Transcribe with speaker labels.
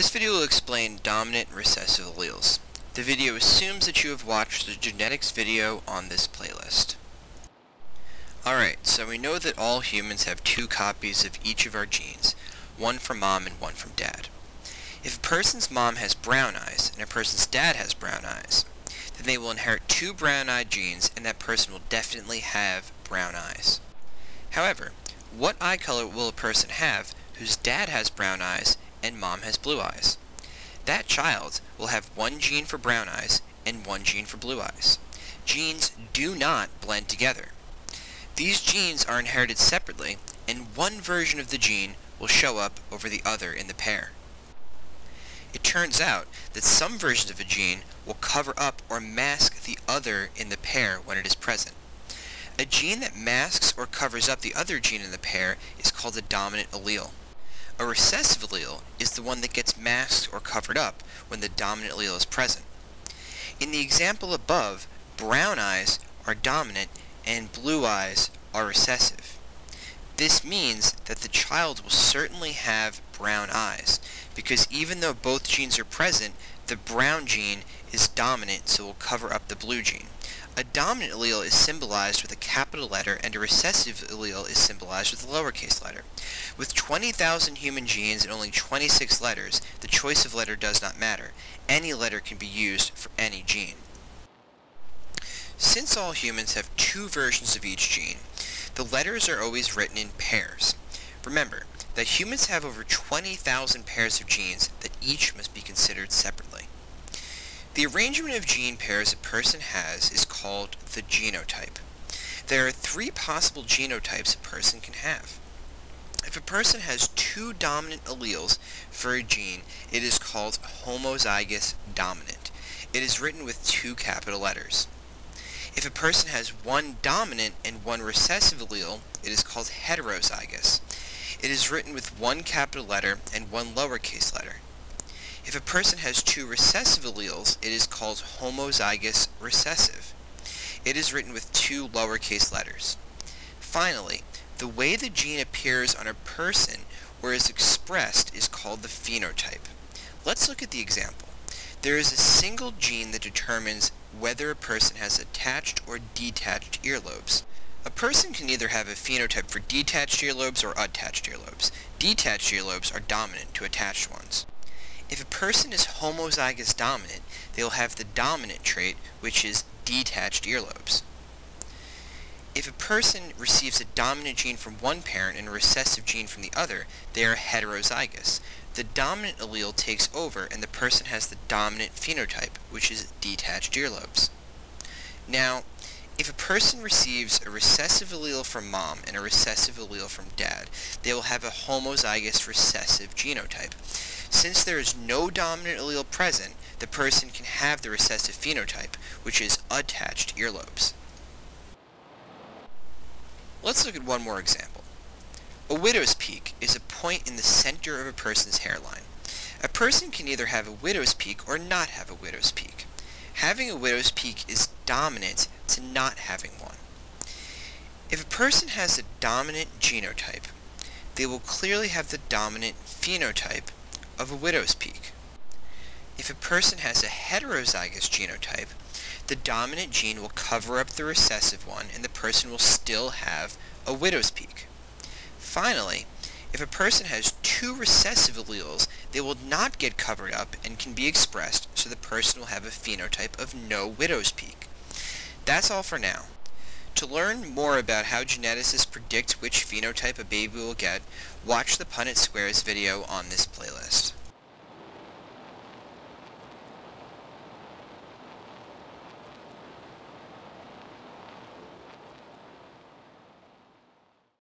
Speaker 1: This video will explain dominant recessive alleles. The video assumes that you have watched the genetics video on this playlist. Alright, so we know that all humans have two copies of each of our genes, one from mom and one from dad. If a person's mom has brown eyes and a person's dad has brown eyes, then they will inherit two brown-eyed genes and that person will definitely have brown eyes. However, what eye color will a person have whose dad has brown eyes and mom has blue eyes? That child will have one gene for brown eyes and one gene for blue eyes. Genes do not blend together. These genes are inherited separately, and one version of the gene will show up over the other in the pair. It turns out that some versions of a gene will cover up or mask the other in the pair when it is present. A gene that masks or covers up the other gene in the pair is called a dominant allele. A recessive allele is the one that gets masked or covered up when the dominant allele is present. In the example above, brown eyes are dominant and blue eyes are recessive. This means that the child will certainly have brown eyes, because even though both genes are present, the brown gene is dominant, so it will cover up the blue gene. A dominant allele is symbolized with a capital letter, and a recessive allele is symbolized with a lowercase letter. With 20,000 human genes and only 26 letters, the choice of letter does not matter. Any letter can be used for any gene. Since all humans have two versions of each gene, the letters are always written in pairs. Remember that humans have over 20,000 pairs of genes that each must be considered separately. The arrangement of gene pairs a person has is called the genotype. There are three possible genotypes a person can have. If a person has two dominant alleles for a gene, it is called homozygous dominant. It is written with two capital letters. If a person has one dominant and one recessive allele, it is called heterozygous. It is written with one capital letter and one lowercase letter. If a person has two recessive alleles, it is called homozygous recessive. It is written with two lowercase letters. Finally, the way the gene appears on a person or is expressed is called the phenotype. Let's look at the example. There is a single gene that determines whether a person has attached or detached earlobes. A person can either have a phenotype for detached earlobes or attached earlobes. Detached earlobes are dominant to attached ones. If a person is homozygous dominant, they will have the dominant trait, which is detached earlobes. If a person receives a dominant gene from one parent and a recessive gene from the other, they are heterozygous. The dominant allele takes over and the person has the dominant phenotype, which is detached earlobes. Now, if a person receives a recessive allele from mom and a recessive allele from dad, they will have a homozygous recessive genotype. Since there is no dominant allele present, the person can have the recessive phenotype, which is attached earlobes. Let's look at one more example. A widow's peak is a point in the center of a person's hairline. A person can either have a widow's peak or not have a widow's peak. Having a widow's peak is dominant to not having one. If a person has a dominant genotype, they will clearly have the dominant phenotype of a widow's peak. If a person has a heterozygous genotype, the dominant gene will cover up the recessive one and the person will still have a widow's peak. Finally, if a person has two recessive alleles, they will not get covered up and can be expressed, so the person will have a phenotype of no widow's peak. That's all for now. To learn more about how geneticists predict which phenotype a baby will get, watch the Punnett Squares video on this playlist.